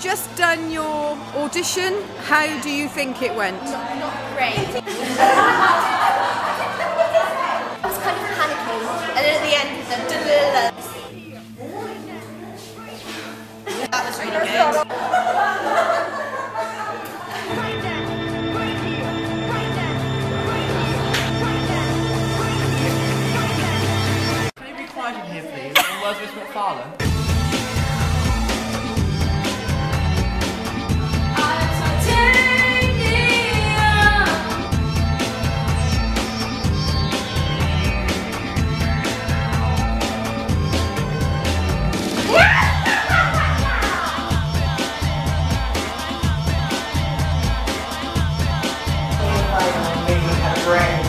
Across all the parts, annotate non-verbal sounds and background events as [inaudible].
just done your audition. How do you think it went? Not great. [laughs] I was kind of panicking, and then at the end, the that was really good. You're going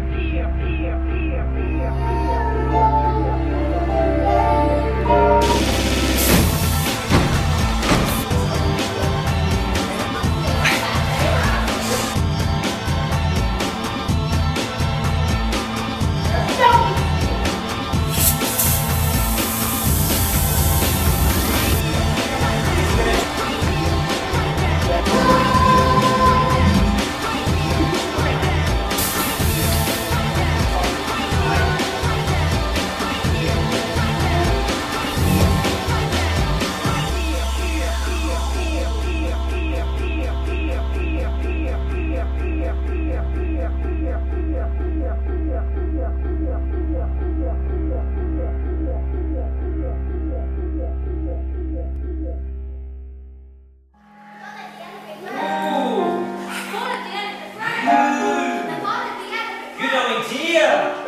here. Hallelujah.